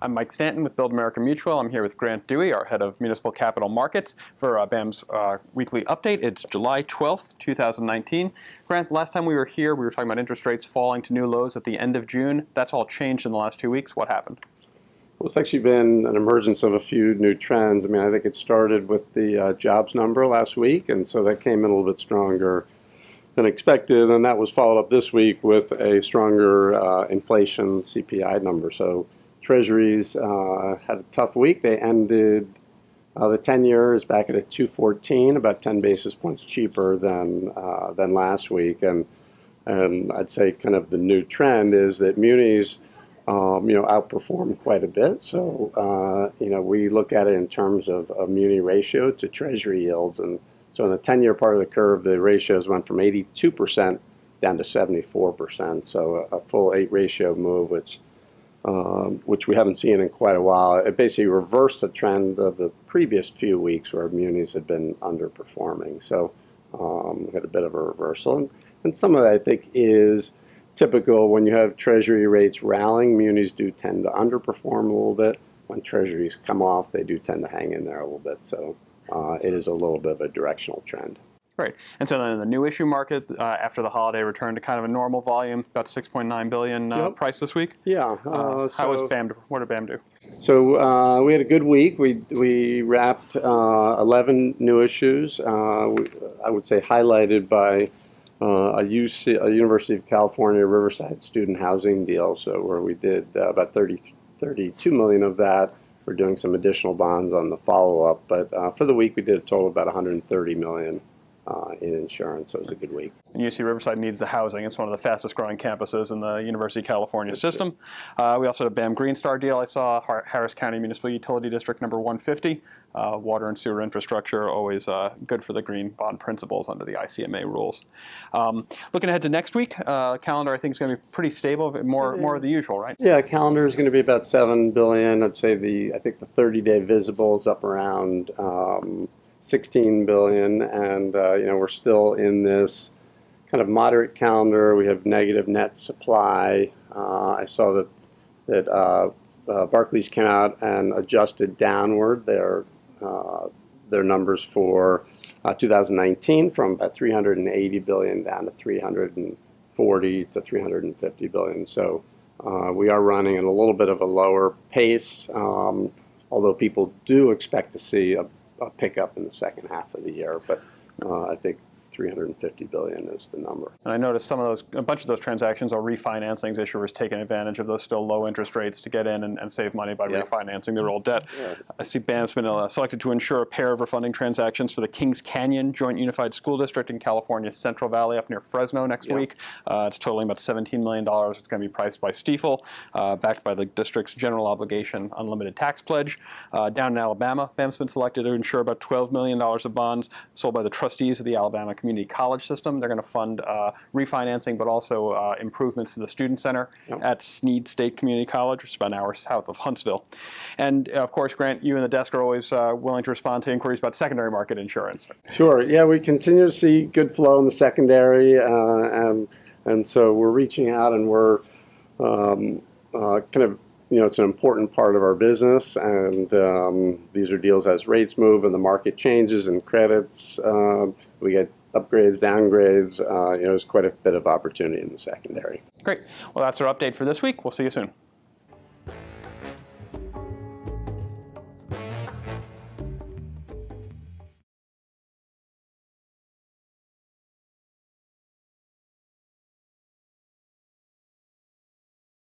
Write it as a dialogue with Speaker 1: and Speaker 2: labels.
Speaker 1: I'm Mike Stanton with Build America Mutual. I'm here with Grant Dewey, our head of municipal capital markets, for uh, BAM's uh, weekly update. It's July 12th, 2019. Grant, last time we were here, we were talking about interest rates falling to new lows at the end of June. That's all changed in the last two weeks. What happened?
Speaker 2: Well, it's actually been an emergence of a few new trends. I mean, I think it started with the uh, jobs number last week, and so that came in a little bit stronger than expected, and that was followed up this week with a stronger uh, inflation CPI number. So Treasuries uh, had a tough week. They ended uh, the 10 year is back at a 214, about 10 basis points cheaper than uh, than last week, and and I'd say kind of the new trend is that munis. Um, you know, outperform quite a bit. So, uh, you know, we look at it in terms of a muni ratio to treasury yields, and so in the 10-year part of the curve, the ratios went from 82% down to 74%. So a, a full eight ratio move, which um, which we haven't seen in quite a while. It basically reversed the trend of the previous few weeks where munis had been underperforming. So um, we had a bit of a reversal. And, and some of that, I think, is typical when you have treasury rates rallying. Munis do tend to underperform a little bit. When treasuries come off, they do tend to hang in there a little bit. So uh, it is a little bit of a directional trend.
Speaker 1: Right. And so then in the new issue market, uh, after the holiday, returned to kind of a normal volume, about 6.9 billion uh, yep. price this week.
Speaker 2: Yeah.
Speaker 1: Uh, uh so, how was BAM? What did BAM do?
Speaker 2: So uh, we had a good week. We we wrapped uh, 11 new issues. We, I would say highlighted by a, UC, a University of California Riverside student housing deal. So where we did about 30, 32 million of that. We're doing some additional bonds on the follow-up, but uh, for the week we did a total of about 130 million uh, in insurance, so it was a good week.
Speaker 1: And UC Riverside needs the housing. It's one of the fastest growing campuses in the University of California That's system. Uh, we also had a BAM Green Star deal I saw, Harris County Municipal Utility District number 150. Uh, water and sewer infrastructure always uh, good for the green bond principles under the ICMA rules. Um, looking ahead to next week, uh, calendar I think is going to be pretty stable, more more of the usual, right?
Speaker 2: Yeah, calendar is going to be about seven billion. I'd say the I think the 30-day visible is up around um, 16 billion, and uh, you know we're still in this kind of moderate calendar. We have negative net supply. Uh, I saw that that uh, Barclays came out and adjusted downward their uh, their numbers for uh, 2019 from about 380 billion down to 340 to 350 billion. So uh, we are running at a little bit of a lower pace, um, although people do expect to see a, a pickup in the second half of the year. But uh, I think 350 billion is the number.
Speaker 1: And I noticed some of those, a bunch of those transactions are refinancings. Issuers taking advantage of those still low interest rates to get in and, and save money by yeah. refinancing their old debt. Yeah. I see BAM's been uh, selected to insure a pair of refunding transactions for the Kings Canyon Joint Unified School District in California's Central Valley up near Fresno next yeah. week. Uh, it's totaling about $17 million. It's going to be priced by Stifel, uh, backed by the district's general obligation unlimited tax pledge. Uh, down in Alabama, BAM's been selected to insure about $12 million of bonds sold by the trustees of the Alabama Community community college system. They're going to fund uh, refinancing, but also uh, improvements to the student center yep. at Snead State Community College, which is about an hour south of Huntsville. And uh, of course, Grant, you and the desk are always uh, willing to respond to inquiries about secondary market insurance.
Speaker 2: Sure. Yeah, we continue to see good flow in the secondary, uh, and and so we're reaching out and we're um, uh, kind of you know, it's an important part of our business, and um, these are deals as rates move and the market changes and credits. Uh, we get upgrades, downgrades. Uh, you know, there's quite a bit of opportunity in the secondary.
Speaker 1: Great. Well, that's our update for this week. We'll see you soon.